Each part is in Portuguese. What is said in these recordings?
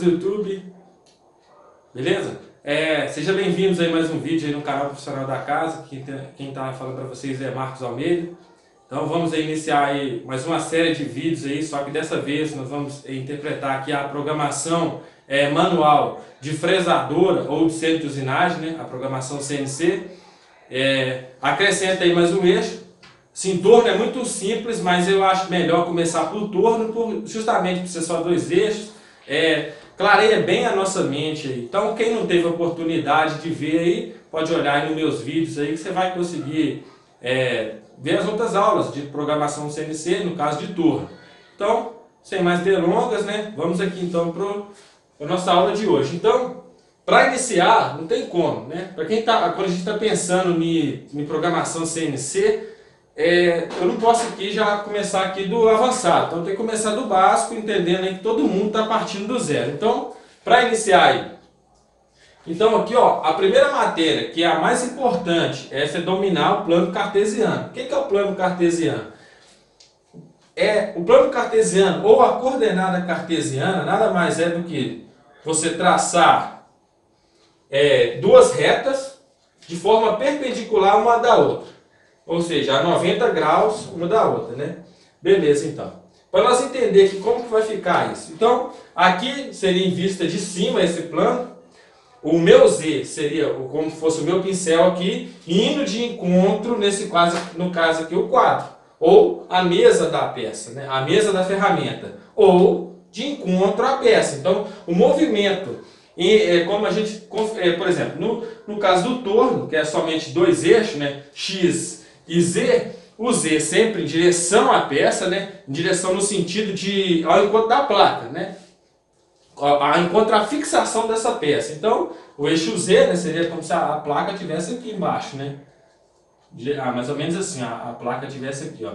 Do YouTube, beleza? É, Sejam bem-vindos aí mais um vídeo aí no canal Profissional da Casa, quem está falando para vocês é Marcos Almeida. Então vamos iniciar aí mais uma série de vídeos aí, só que dessa vez nós vamos interpretar aqui a programação é, manual de fresadora ou de centro de usinagem, né? a programação CNC. É, acrescenta aí mais um eixo. Sim, torno é muito simples, mas eu acho melhor começar por torno, por, justamente por ser só dois eixos. É, clareia bem a nossa mente aí. Então, quem não teve oportunidade de ver aí, pode olhar aí nos meus vídeos aí que você vai conseguir é, ver as outras aulas de programação CNC, no caso de turno. Então, sem mais delongas, né? Vamos aqui então para a nossa aula de hoje. Então, para iniciar, não tem como, né? Para quem tá, quando a gente está pensando em, em programação CNC, é, eu não posso aqui já começar aqui do avançado. Então, tem que começar do básico, entendendo que todo mundo está partindo do zero. Então, para iniciar aí, então aqui ó, a primeira matéria, que é a mais importante, essa é dominar o plano cartesiano. O que é o plano cartesiano? É, o plano cartesiano ou a coordenada cartesiana nada mais é do que você traçar é, duas retas de forma perpendicular uma da outra. Ou seja, a 90 graus uma da outra, né? Beleza, então. Para nós entender que como que vai ficar isso. Então, aqui seria em vista de cima esse plano. O meu Z seria como se fosse o meu pincel aqui, indo de encontro, nesse caso, no caso aqui, o quadro. Ou a mesa da peça, né? a mesa da ferramenta. Ou de encontro à peça. Então, o movimento, e, é, como a gente, é, por exemplo, no, no caso do torno, que é somente dois eixos, né? X e Z, o Z sempre em direção à peça, né? Em direção no sentido de ao encontro da placa, né? Ao encontro da fixação dessa peça. Então, o eixo Z né, seria como se a, placa tivesse aqui embaixo, né? Ah, mais ou menos assim, a, a placa tivesse aqui, ó,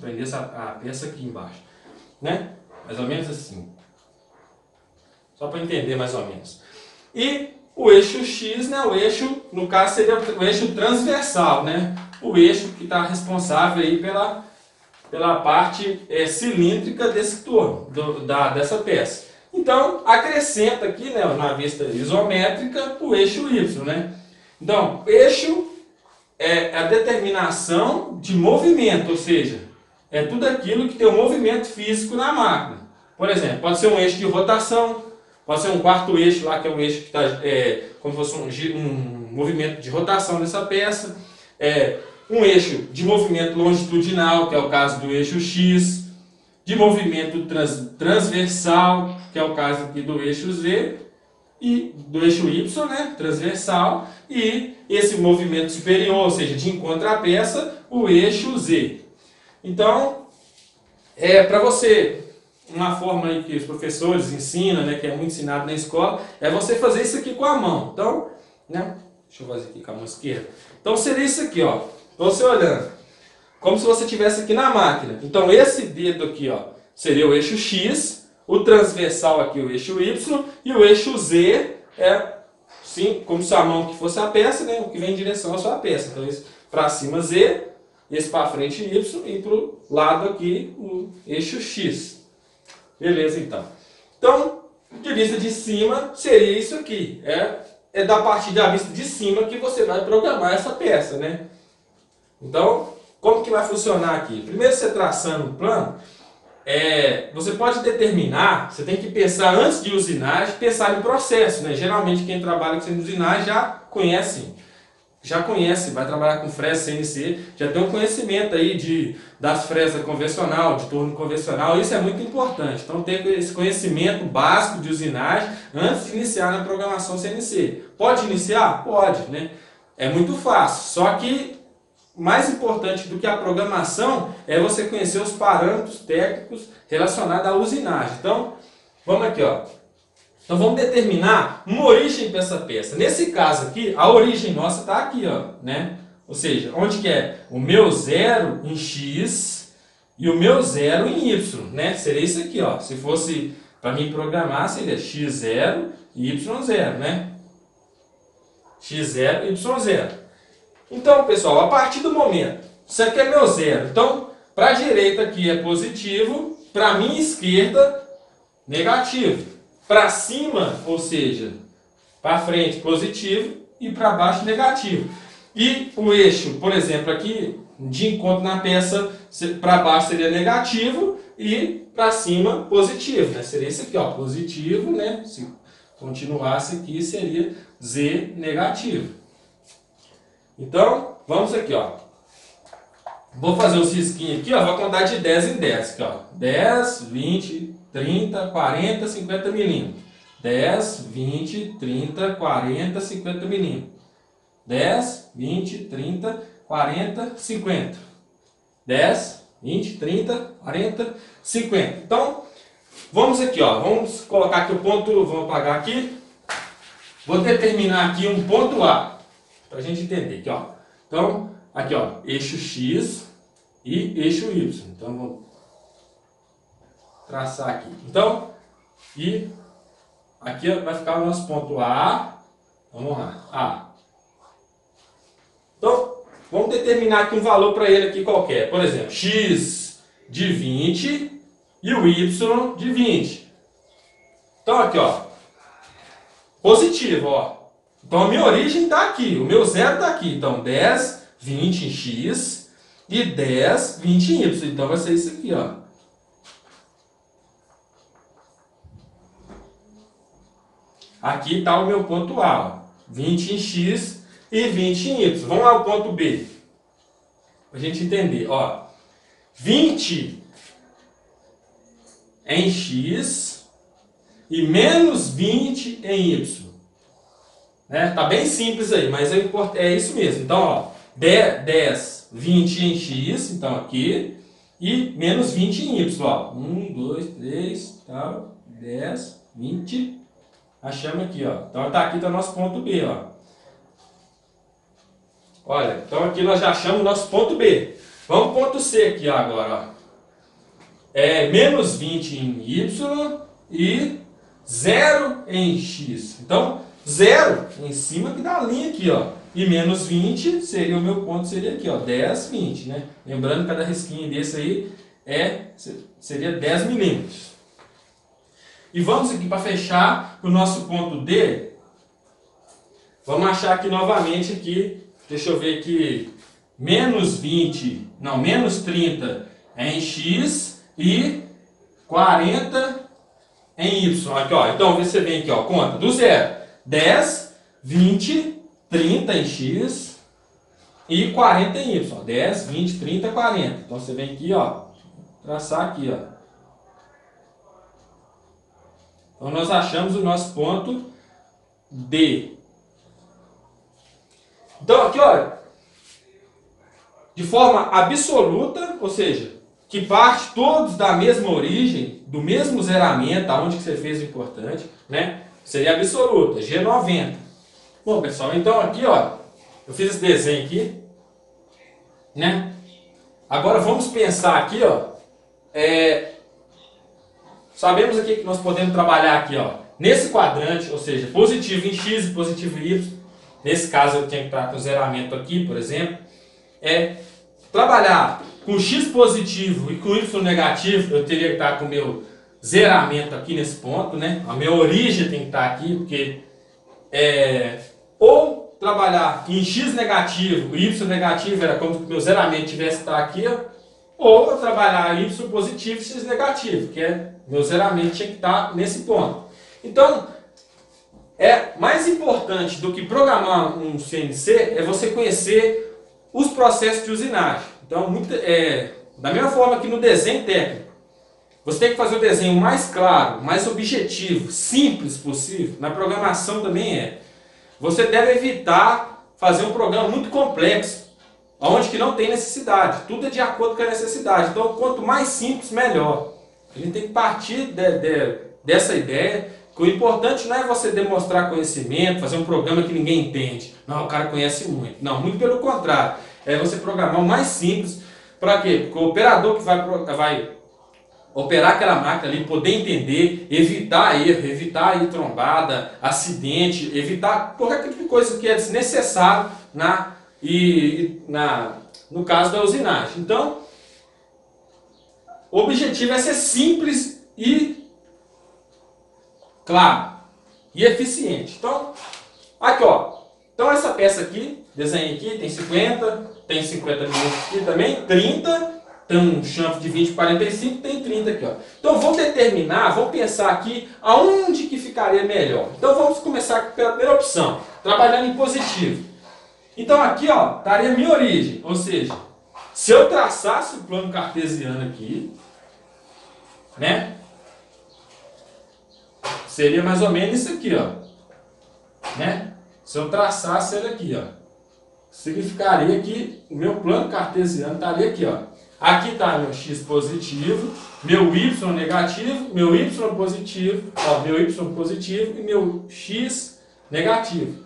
prendesse a, a peça aqui embaixo, né? Mais ou menos assim. Só para entender mais ou menos. E o eixo X, né, o eixo, no caso seria o eixo transversal, né? O eixo que está responsável aí pela, pela parte é, cilíndrica desse torno, do, da, dessa peça. Então, acrescenta aqui, né, na vista isométrica, o eixo Y. Né? Então, eixo é a determinação de movimento, ou seja, é tudo aquilo que tem um movimento físico na máquina. Por exemplo, pode ser um eixo de rotação, pode ser um quarto eixo lá, que é um eixo que está é, como se fosse um, um movimento de rotação dessa peça é, um eixo de movimento longitudinal, que é o caso do eixo X, de movimento trans, transversal, que é o caso aqui do eixo Z, e do eixo Y, né, transversal, e esse movimento superior, ou seja, de encontro à peça, o eixo Z. Então, é para você, uma forma aí que os professores ensinam, né, que é muito ensinado na escola, é você fazer isso aqui com a mão. Então, né, deixa eu fazer aqui com a mão esquerda. Então seria isso aqui, ó. Você olhando. Como se você estivesse aqui na máquina. Então esse dedo aqui, ó, seria o eixo X, o transversal aqui o eixo Y e o eixo Z é sim, como se a mão que fosse a peça, né, o que vem em direção à sua peça. Então esse para cima Z, esse para frente Y e para o lado aqui o eixo X. Beleza então. Então, de vista de cima seria isso aqui. É é da parte da vista de cima que você vai programar essa peça, né? Então, como que vai funcionar aqui? Primeiro você traçando o plano, é, você pode determinar, você tem que pensar antes de usinagem, pensar em processo, né? Geralmente quem trabalha com usinagem já conhece já conhece, vai trabalhar com fresa CNC, já tem um conhecimento aí de, das fresas convencional, de torno convencional, isso é muito importante. Então ter esse conhecimento básico de usinagem antes de iniciar na programação CNC. Pode iniciar? Pode, né? É muito fácil, só que mais importante do que a programação é você conhecer os parâmetros técnicos relacionados à usinagem. Então, vamos aqui, ó. Então vamos determinar uma origem para essa peça. Nesse caso aqui, a origem nossa está aqui, ó, né? Ou seja, onde que é? O meu zero em x e o meu zero em y, né? Seria isso aqui, ó. Se fosse para mim programar, seria x0 e y0, né? x0 e y0. Então, pessoal, a partir do momento, isso aqui é meu zero. Então, para a direita aqui é positivo, para a minha esquerda, negativo. Para cima, ou seja, para frente positivo e para baixo negativo. E o eixo, por exemplo, aqui de encontro na peça, para baixo seria negativo e para cima positivo, né? Seria esse aqui, ó, positivo, né? Se continuasse aqui, seria Z negativo. Então, vamos aqui, ó. Vou fazer o cisquinho aqui, ó, vou contar de 10 em 10, aqui, ó. 10, 20, 30, 40, 50 milímetros. 10, 20, 30, 40, 50 milímetros. 10, 20, 30, 40, 50. 10, 20, 30, 40, 50. Então, vamos aqui, ó. Vamos colocar aqui o ponto, vamos apagar aqui. Vou determinar aqui um ponto A, para a gente entender aqui, ó. Então, aqui, ó, eixo X e eixo Y. Então, vou traçar aqui. Então, e aqui vai ficar o nosso ponto A. Vamos lá, A. Então, vamos determinar aqui um valor para ele aqui qualquer. Por exemplo, X de 20 e o Y de 20. Então, aqui, ó, positivo, ó. Então a minha origem está aqui, o meu zero está aqui. Então 10, 20 em x e 10, 20 em y. Então vai ser isso aqui, ó. Aqui está o meu ponto A, ó. 20 em x e 20 em y. Vamos lá ao ponto B. Para a gente entender, ó. 20 em x e menos 20 em y. Né? Tá bem simples aí, mas é, é isso mesmo. Então, ó, 10, 20 em x, então aqui, e menos 20 em y. Ó. 1, 2, 3, tal, 10, 20. Achamos aqui, ó. Então tá aqui o nosso ponto B, ó. Olha, então aqui nós já achamos o nosso ponto B. Vamos pro ponto C aqui agora. É menos 20 em y e 0 em x. Então, 0 em cima que da linha aqui, ó. E menos 20 seria o meu ponto, seria aqui, ó, 10, 20, né? Lembrando que cada risquinho desse aí é, seria 10 milímetros. E vamos aqui para fechar o nosso ponto D. Vamos achar aqui novamente aqui, deixa eu ver aqui, menos 20, não, menos 30 é em x e 40 em Y. Aqui, ó. Então, você vem aqui, ó, conta do zero. 10, 20, 30 em X e 40 em Y. 10, 20, 30, 40. Então, você vem aqui, ó, traçar aqui, ó. Então, nós achamos o nosso ponto D. Então, aqui, olha, de forma absoluta, ou seja, que parte todos da mesma origem, do mesmo zeramento, aonde que você fez o importante, né? Seria absoluta, G90. Bom, pessoal, então aqui, ó, eu fiz esse desenho aqui, né? Agora vamos pensar aqui, ó, é, sabemos aqui que nós podemos trabalhar aqui, ó, nesse quadrante, ou seja, positivo em x e positivo em y, nesse caso eu tenho que estar com zeramento aqui, por exemplo, é trabalhar com X positivo e com Y negativo, eu teria que estar com o meu zeramento aqui nesse ponto, né? A minha origem tem que estar aqui, porque é, ou trabalhar em X negativo Y negativo, era como se o meu zeramento tivesse que estar aqui, ou trabalhar Y positivo e X negativo, que é zeramento tinha que estar nesse ponto. Então, é mais importante do que programar um CNC é você conhecer os processos de usinagem. Então, muito, é, da mesma forma que no desenho técnico, você tem que fazer o desenho mais claro, mais objetivo, simples possível. Na programação também é. Você deve evitar fazer um programa muito complexo, onde que não tem necessidade. Tudo é de acordo com a necessidade. Então, quanto mais simples, melhor. A gente tem que partir de, de, dessa ideia que o importante não é você demonstrar conhecimento, fazer um programa que ninguém entende. Não, o cara conhece muito. Não, muito pelo contrário é você programar o mais simples. Para quê? Porque o operador que vai, vai operar aquela máquina ali, poder entender, evitar erro, evitar aí trombada, acidente, evitar qualquer tipo de coisa que é desnecessário na, e, na, no caso da usinagem. Então, o objetivo é ser simples e claro e eficiente. Então, aqui ó. Então essa peça aqui, desenho aqui, tem 50, tem 50 milímetros aqui também, 30, tem um chanfre de 20, 45, tem 30 aqui ó. Então vamos determinar, vamos pensar aqui aonde que ficaria melhor. Então vamos começar pela primeira opção, trabalhando em positivo. Então aqui ó, estaria minha origem, ou seja, se eu traçasse o plano cartesiano aqui, né? Seria mais ou menos isso aqui, ó. Né? Se eu traçasse ele aqui, ó. Significaria que o meu plano cartesiano estaria aqui, ó. Aqui está meu x positivo, meu y negativo, meu y positivo, ó, meu y positivo e meu x negativo.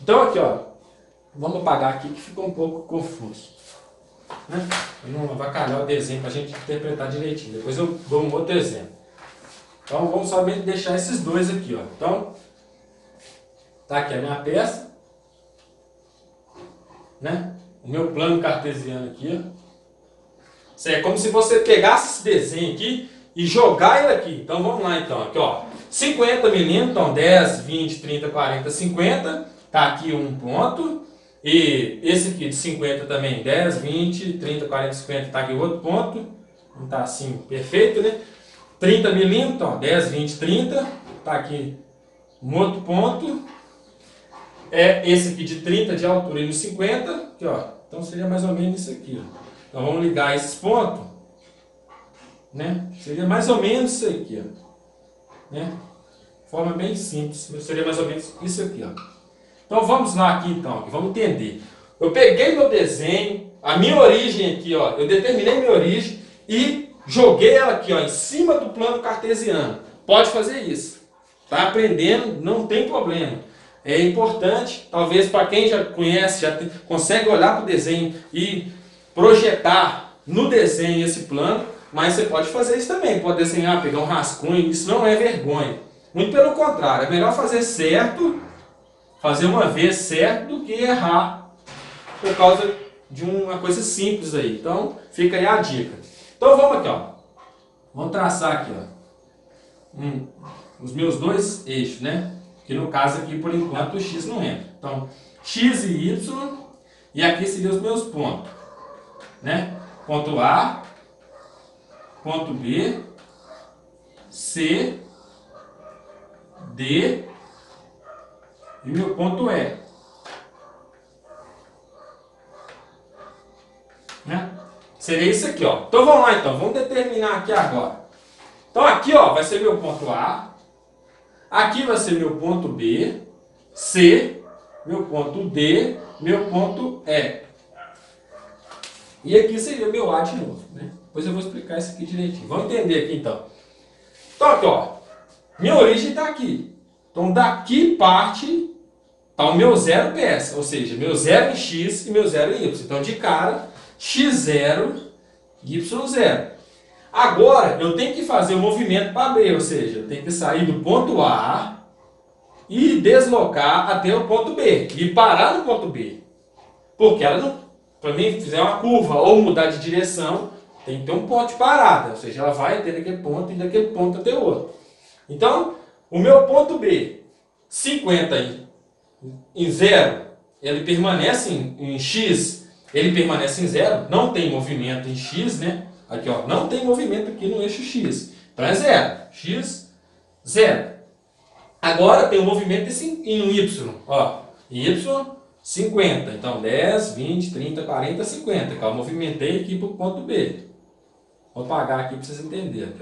Então aqui, ó, vamos apagar aqui que ficou um pouco confuso. Né? Não avacalhar o desenho para a gente interpretar direitinho. Depois eu dou um outro exemplo. Então vamos somente deixar esses dois aqui, ó. Então, tá aqui a minha peça, né? O meu plano cartesiano aqui, ó. É como se você pegasse esse desenho aqui e jogar ele aqui. Então vamos lá então, aqui ó. 50 milímetros, então 10, 20, 30, 40, 50. Tá aqui um ponto. E esse aqui de 50 também, 10, 20, 30, 40, 50, tá aqui outro ponto. Não tá assim perfeito, né? 30 milímetros, ó, 10, 20, 30. Tá aqui um outro ponto. É esse aqui de 30 de altura e no 50. Aqui, ó. Então seria mais ou menos isso aqui, ó. Então vamos ligar esses pontos. Né? Seria mais ou menos isso aqui, ó. Né? Forma bem simples, seria mais ou menos isso aqui, ó. Então vamos lá aqui então, vamos entender. Eu peguei meu desenho, a minha origem aqui, ó, eu determinei minha origem e joguei ela aqui, ó, em cima do plano cartesiano. Pode fazer isso. Tá aprendendo, não tem problema. É importante, talvez para quem já conhece, já tem, consegue olhar para o desenho e projetar no desenho esse plano, mas você pode fazer isso também, pode desenhar, pegar um rascunho, isso não é vergonha. Muito pelo contrário, é melhor fazer certo, fazer uma vez certo, do que errar por causa de uma coisa simples aí. Então, fica aí a dica. Então vamos aqui, ó. Vamos traçar aqui, ó. Hum, os meus dois eixos, né? Que no caso aqui, por enquanto, o x não entra. Então, x e y, e aqui seriam os meus pontos né? Ponto A, ponto B, C, D e meu ponto E. Né? Seria isso aqui, ó. Então vamos lá então, vamos determinar aqui agora. Então aqui, ó, vai ser meu ponto A. Aqui vai ser meu ponto B, C, meu ponto D, meu ponto E. E aqui seria meu A de novo. Né? Depois eu vou explicar isso aqui direitinho. Vamos entender aqui então. Então aqui, ó. Minha origem está aqui. Então daqui parte o meu zero PS. Ou seja, meu zero em X e meu zero em Y. Então de cara, X0, Y0. Agora eu tenho que fazer o movimento para B. Ou seja, eu tenho que sair do ponto A e deslocar até o ponto B. E parar no ponto B. Porque ela não para mim fizer uma curva ou mudar de direção, tem que ter um ponto de parada, ou seja, ela vai até daquele ponto e daquele ponto até outro. Então, o meu ponto B, 50 em, em zero, ele permanece em, em x, ele permanece em zero, não tem movimento em x, né? Aqui, ó, não tem movimento aqui no eixo x. Então é zero. x, zero. Agora tem um movimento em y, ó. y 50. Então, 10, 20, 30, 40, 50. Que eu movimentei aqui para o ponto B. Vou apagar aqui para vocês entenderem.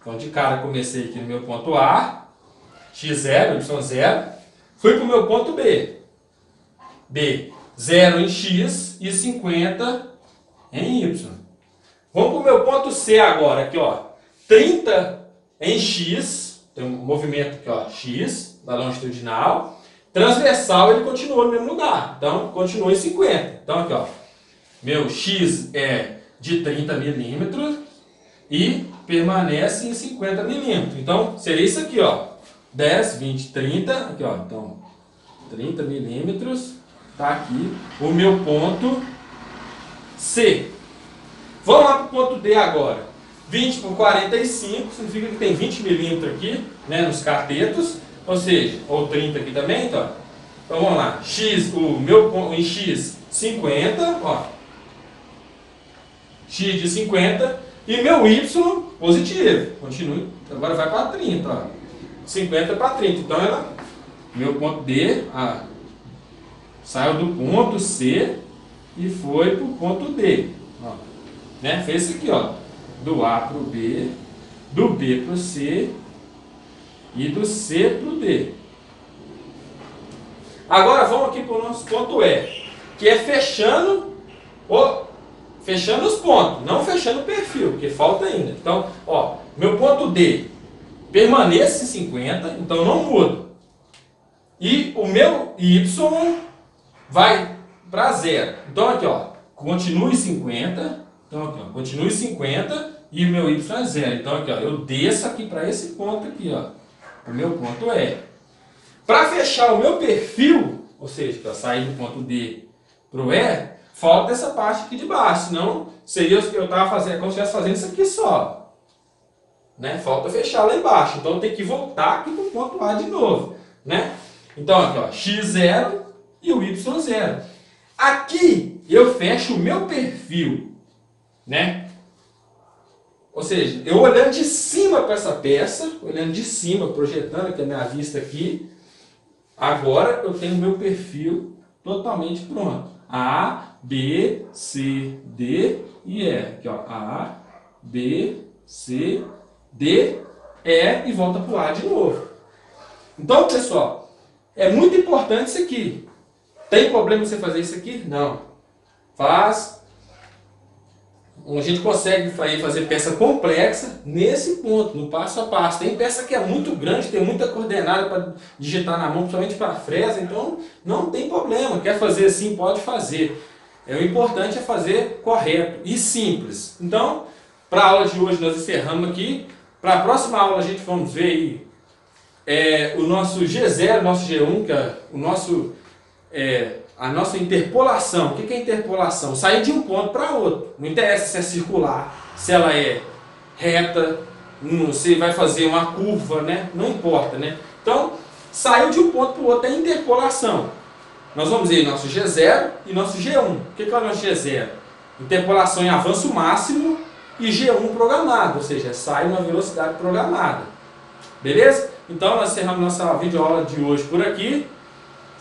Então, de cara, comecei aqui no meu ponto A, x0, y0. Fui para o meu ponto B. B, 0 em x e 50 em y. Vamos para o meu ponto C agora, aqui ó. 30 em x, tem um movimento aqui ó, x, da longitudinal. Transversal ele continua no mesmo lugar. Então, continua em 50. Então, aqui, ó. Meu X é de 30 milímetros e permanece em 50 milímetros. Então, seria isso aqui, ó. 10, 20, 30. Aqui, ó. Então, 30 milímetros. Tá aqui o meu ponto C. Vamos lá para o ponto D agora. 20 por 45 significa que tem 20 milímetros aqui, né, nos catetos, ou seja, ou 30 aqui também, então. Então vamos lá, x, o meu em x 50, ó. x de 50 e meu y positivo. Continue, agora vai para 30, ó. 50 para 30. Então ela meu ponto D, ah, saiu do ponto C e foi para o ponto D. Ó, né? Fez isso aqui, ó, do A para o B, do B para o C e do C para o D. Agora vamos aqui para o nosso ponto E, que é fechando o, fechando os pontos, não fechando o perfil, porque falta ainda. Então, ó, meu ponto D permanece em 50, então não muda. E o meu y vai para zero. Então aqui, ó, continue 50. Então aqui, ó, continue 50 e o meu y é zero. Então aqui, ó, eu desço aqui para esse ponto aqui, ó. O meu ponto é. Para fechar o meu perfil, ou seja, para sair do ponto D para o E, falta essa parte aqui de baixo. Senão, seria o que eu estava fazendo, como se estivesse fazendo isso aqui só. Né? Falta fechar lá embaixo. Então, tem que voltar aqui para o ponto A de novo. Né? Então, aqui, ó, x0 e o y0. Aqui, eu fecho o meu perfil. Né? Ou seja, eu olhando de cima para essa peça, olhando de cima, projetando aqui a minha vista aqui, agora eu tenho meu perfil totalmente pronto. A, B, C, D e E. Aqui, ó, A, B, C, D, E e volta para o A de novo. Então, pessoal, é muito importante isso aqui. Tem problema você fazer isso aqui? Não. Faz a gente consegue fazer peça complexa nesse ponto, no passo a passo. Tem peça que é muito grande, tem muita coordenada para digitar na mão, principalmente para fresa, então não tem problema. Quer fazer assim, pode fazer. É, o importante é fazer correto e simples. Então, para a aula de hoje nós encerramos aqui. Para a próxima aula a gente vamos ver aí, é, o nosso G0, nosso G1, que é o nosso é, a nossa interpolação. O que é interpolação? Sair de um ponto para outro. Não interessa se é circular, se ela é reta, se vai fazer uma curva, né? Não importa, né? Então, saiu de um ponto para o outro é interpolação. Nós vamos ver nosso G0 e nosso G1. O que é o nosso G0? Interpolação em avanço máximo e G1 programado, ou seja, sai uma velocidade programada. Beleza? Então, nós encerramos nossa videoaula de hoje por aqui.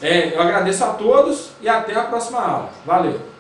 É, eu agradeço a todos e até a próxima aula. Valeu!